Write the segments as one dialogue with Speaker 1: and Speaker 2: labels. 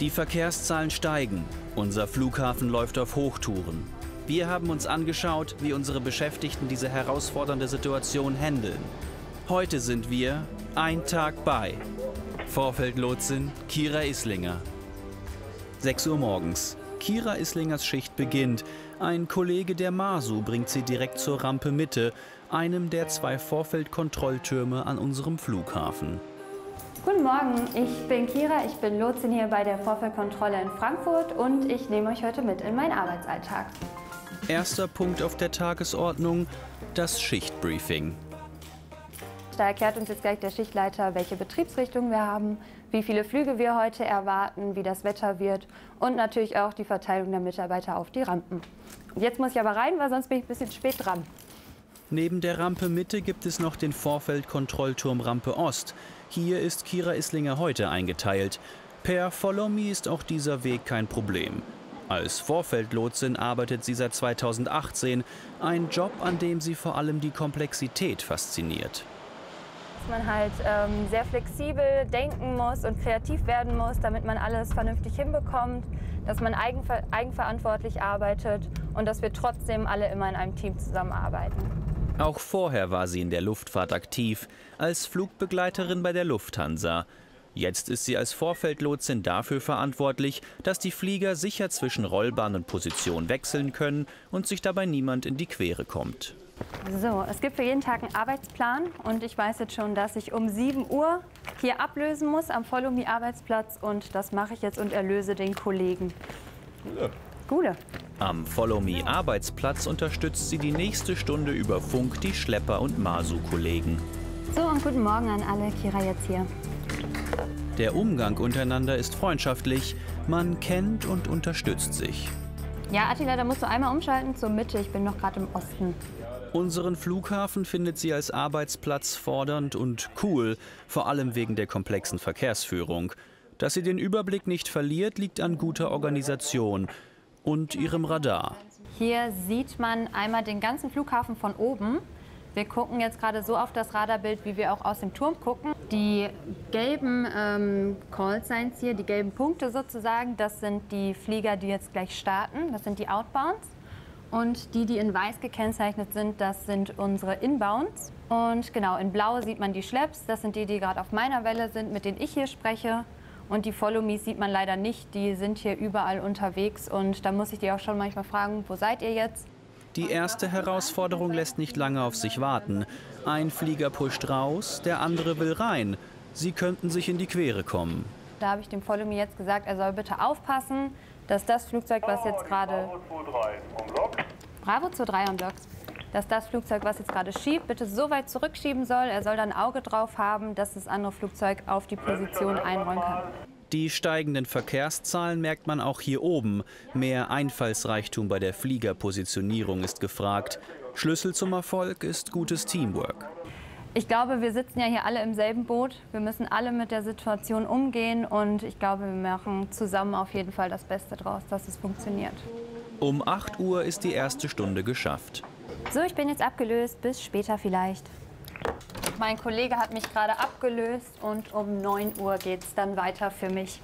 Speaker 1: Die Verkehrszahlen steigen. Unser Flughafen läuft auf Hochtouren. Wir haben uns angeschaut, wie unsere Beschäftigten diese herausfordernde Situation handeln. Heute sind wir ein Tag bei. Vorfeldlotsin Kira Islinger. 6 Uhr morgens. Kira Islingers Schicht beginnt. Ein Kollege der Masu bringt sie direkt zur Rampe Mitte, einem der zwei Vorfeldkontrolltürme an unserem Flughafen.
Speaker 2: Guten Morgen, ich bin Kira, ich bin Lotsin hier bei der Vorfeldkontrolle in Frankfurt und ich nehme euch heute mit in meinen Arbeitsalltag.
Speaker 1: Erster Punkt auf der Tagesordnung, das Schichtbriefing.
Speaker 2: Da erklärt uns jetzt gleich der Schichtleiter, welche Betriebsrichtung wir haben, wie viele Flüge wir heute erwarten, wie das Wetter wird und natürlich auch die Verteilung der Mitarbeiter auf die Rampen. Jetzt muss ich aber rein, weil sonst bin ich ein bisschen spät dran.
Speaker 1: Neben der Rampe Mitte gibt es noch den Vorfeldkontrollturm Rampe Ost. Hier ist Kira Islinger heute eingeteilt. Per Follow Me ist auch dieser Weg kein Problem. Als Vorfeldlotsin arbeitet sie seit 2018, ein Job, an dem sie vor allem die Komplexität fasziniert.
Speaker 2: Dass man halt ähm, sehr flexibel denken muss und kreativ werden muss, damit man alles vernünftig hinbekommt, dass man eigenver eigenverantwortlich arbeitet und dass wir trotzdem alle immer in einem Team zusammenarbeiten.
Speaker 1: Auch vorher war sie in der Luftfahrt aktiv, als Flugbegleiterin bei der Lufthansa. Jetzt ist sie als Vorfeldlotsin dafür verantwortlich, dass die Flieger sicher zwischen Rollbahn und Position wechseln können und sich dabei niemand in die Quere kommt.
Speaker 2: So, es gibt für jeden Tag einen Arbeitsplan und ich weiß jetzt schon, dass ich um 7 Uhr hier ablösen muss am Follow Me Arbeitsplatz und das mache ich jetzt und erlöse den Kollegen.
Speaker 1: Ja. Gute. Am Follow Me Arbeitsplatz unterstützt sie die nächste Stunde über Funk die Schlepper und Masu-Kollegen.
Speaker 2: So und guten Morgen an alle, Kira jetzt hier.
Speaker 1: Der Umgang untereinander ist freundschaftlich, man kennt und unterstützt sich.
Speaker 2: Ja, Attila, da musst du einmal umschalten zur Mitte, ich bin noch gerade im Osten.
Speaker 1: Unseren Flughafen findet sie als Arbeitsplatz fordernd und cool, vor allem wegen der komplexen Verkehrsführung. Dass sie den Überblick nicht verliert, liegt an guter Organisation und ihrem Radar.
Speaker 2: Hier sieht man einmal den ganzen Flughafen von oben. Wir gucken jetzt gerade so auf das Radarbild, wie wir auch aus dem Turm gucken. Die gelben ähm, Call Signs hier, die gelben Punkte sozusagen, das sind die Flieger, die jetzt gleich starten. Das sind die Outbounds. Und die, die in weiß gekennzeichnet sind, das sind unsere Inbounds. Und genau, in blau sieht man die Schlepps. Das sind die, die gerade auf meiner Welle sind, mit denen ich hier spreche. Und die Follow Me's sieht man leider nicht. Die sind hier überall unterwegs. Und da muss ich die auch schon manchmal fragen, wo seid ihr jetzt?
Speaker 1: Die erste Herausforderung lässt nicht lange auf sich warten. Ein Flieger pusht raus, der andere will rein. Sie könnten sich in die Quere kommen.
Speaker 2: Da habe ich dem Follow Me jetzt gesagt, er soll bitte aufpassen, dass das Flugzeug, was jetzt gerade... Bravo 23 am Block dass das Flugzeug, was jetzt gerade schiebt, bitte so weit zurückschieben soll. Er soll dann ein Auge drauf haben, dass das andere Flugzeug auf die Position einrollen kann.
Speaker 1: Die steigenden Verkehrszahlen merkt man auch hier oben. Mehr Einfallsreichtum bei der Fliegerpositionierung ist gefragt. Schlüssel zum Erfolg ist gutes Teamwork.
Speaker 2: Ich glaube, wir sitzen ja hier alle im selben Boot. Wir müssen alle mit der Situation umgehen und ich glaube, wir machen zusammen auf jeden Fall das Beste draus, dass es funktioniert.
Speaker 1: Um 8 Uhr ist die erste Stunde geschafft.
Speaker 2: So, ich bin jetzt abgelöst. Bis später vielleicht. Mein Kollege hat mich gerade abgelöst und um 9 Uhr geht es dann weiter für mich.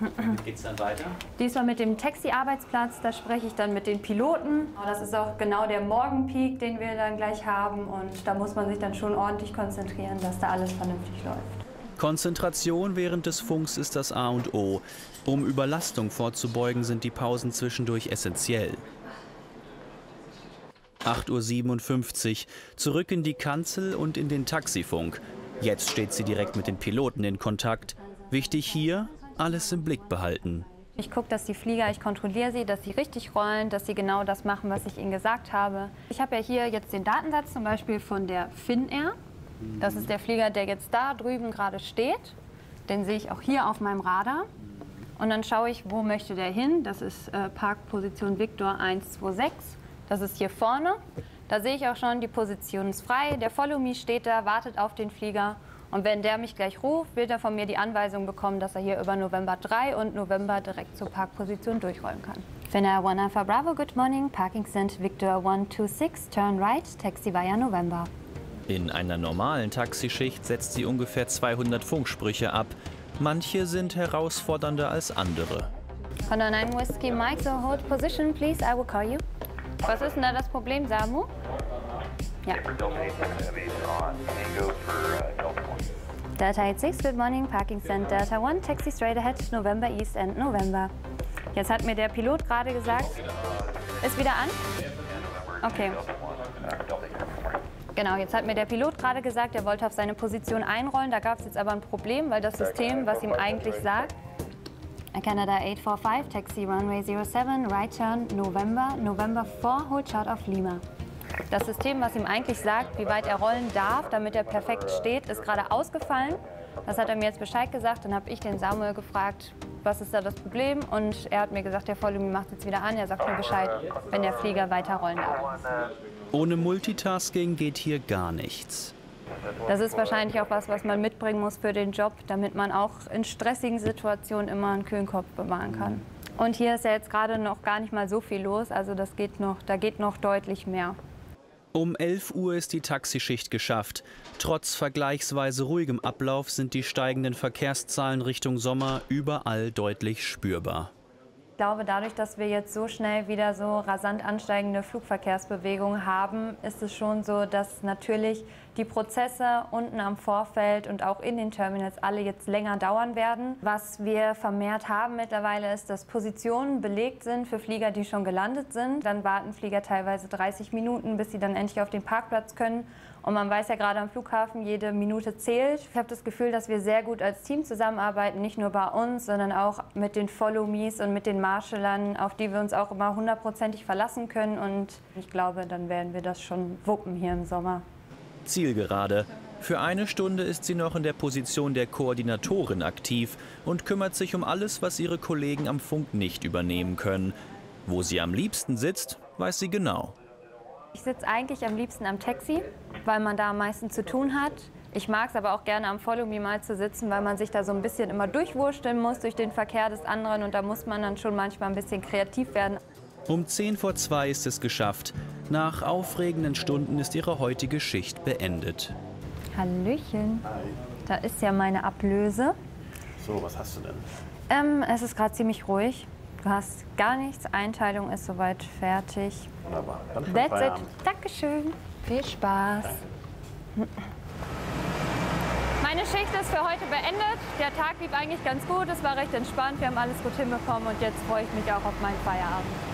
Speaker 1: Wie geht es dann weiter?
Speaker 2: Diesmal mit dem Taxi-Arbeitsplatz, da spreche ich dann mit den Piloten. Das ist auch genau der Morgenpeak, den wir dann gleich haben und da muss man sich dann schon ordentlich konzentrieren, dass da alles vernünftig läuft.
Speaker 1: Konzentration während des Funks ist das A und O. Um Überlastung vorzubeugen, sind die Pausen zwischendurch essentiell. 8.57 Uhr, zurück in die Kanzel und in den Taxifunk. Jetzt steht sie direkt mit den Piloten in Kontakt. Wichtig hier, alles im Blick behalten.
Speaker 2: Ich gucke, dass die Flieger, ich kontrolliere sie, dass sie richtig rollen, dass sie genau das machen, was ich ihnen gesagt habe. Ich habe ja hier jetzt den Datensatz zum Beispiel von der Finnair. Das ist der Flieger, der jetzt da drüben gerade steht. Den sehe ich auch hier auf meinem Radar. Und dann schaue ich, wo möchte der hin. Das ist äh, Parkposition Victor 126. Das ist hier vorne. Da sehe ich auch schon, die Position ist frei. Der Follow Me steht da, wartet auf den Flieger. Und wenn der mich gleich ruft, wird er von mir die Anweisung bekommen, dass er hier über November 3 und November direkt zur Parkposition durchrollen kann. Finnair One Alpha Bravo, good morning. Parking Cent Victor 126, turn right, taxi via November.
Speaker 1: In einer normalen Taxischicht setzt sie ungefähr 200 Funksprüche ab. Manche sind herausfordernder als andere.
Speaker 2: Honor 9 Whiskey Mike, so hold position please, I will call you. Was ist denn da das Problem, Samu? Ja. Delta 86, good morning, Parking Stand Delta 1, Taxi straight ahead, November East and November. Jetzt hat mir der Pilot gerade gesagt, ist wieder an? Okay. Genau, jetzt hat mir der Pilot gerade gesagt, er wollte auf seine Position einrollen. Da gab es jetzt aber ein Problem, weil das System, was ihm eigentlich sagt, Canada 845, Taxi Runway 07, Right Turn, November, November 4, Hold Short auf Lima. Das System, was ihm eigentlich sagt, wie weit er rollen darf, damit er perfekt steht, ist gerade ausgefallen. Das hat er mir jetzt Bescheid gesagt. Dann habe ich den Samuel gefragt, was ist da das Problem? Und er hat mir gesagt, der Volumi macht jetzt wieder an. Er sagt mir Bescheid, wenn der Flieger weiterrollen darf.
Speaker 1: Ohne Multitasking geht hier gar nichts.
Speaker 2: Das ist wahrscheinlich auch was, was man mitbringen muss für den Job, damit man auch in stressigen Situationen immer einen kühlen Kopf bewahren kann. Und hier ist ja jetzt gerade noch gar nicht mal so viel los, also das geht noch, da geht noch deutlich mehr.
Speaker 1: Um 11 Uhr ist die Taxischicht geschafft. Trotz vergleichsweise ruhigem Ablauf sind die steigenden Verkehrszahlen Richtung Sommer überall deutlich spürbar.
Speaker 2: Ich glaube, dadurch, dass wir jetzt so schnell wieder so rasant ansteigende Flugverkehrsbewegungen haben, ist es schon so, dass natürlich die Prozesse unten am Vorfeld und auch in den Terminals alle jetzt länger dauern werden. Was wir vermehrt haben mittlerweile ist, dass Positionen belegt sind für Flieger, die schon gelandet sind. Dann warten Flieger teilweise 30 Minuten, bis sie dann endlich auf den Parkplatz können. Und man weiß ja gerade am Flughafen, jede Minute zählt. Ich habe das Gefühl, dass wir sehr gut als Team zusammenarbeiten, nicht nur bei uns, sondern auch mit den Follow-Me's und mit den Marshallern, auf die wir uns auch immer hundertprozentig verlassen können. Und ich glaube, dann werden wir das schon wuppen hier im Sommer.
Speaker 1: Zielgerade. Für eine Stunde ist sie noch in der Position der Koordinatorin aktiv und kümmert sich um alles, was ihre Kollegen am Funk nicht übernehmen können. Wo sie am liebsten sitzt, weiß sie genau.
Speaker 2: Ich sitze eigentlich am liebsten am Taxi, weil man da am meisten zu tun hat. Ich mag es aber auch gerne am Follow Me mal zu sitzen, weil man sich da so ein bisschen immer durchwursteln muss durch den Verkehr des anderen und da muss man dann schon manchmal ein bisschen kreativ werden.
Speaker 1: Um 10 vor 2 ist es geschafft. Nach aufregenden Stunden ist ihre heutige Schicht beendet.
Speaker 2: Hallöchen. Da ist ja meine Ablöse.
Speaker 3: So, was hast du denn?
Speaker 2: Ähm, es ist gerade ziemlich ruhig. Du hast gar nichts. Einteilung ist soweit fertig.
Speaker 3: Wunderbar. Dann
Speaker 2: That's it. Dankeschön. Viel Spaß. Meine Schicht ist für heute beendet. Der Tag lief eigentlich ganz gut. Es war recht entspannt. Wir haben alles gut hinbekommen und jetzt freue ich mich auch auf meinen Feierabend.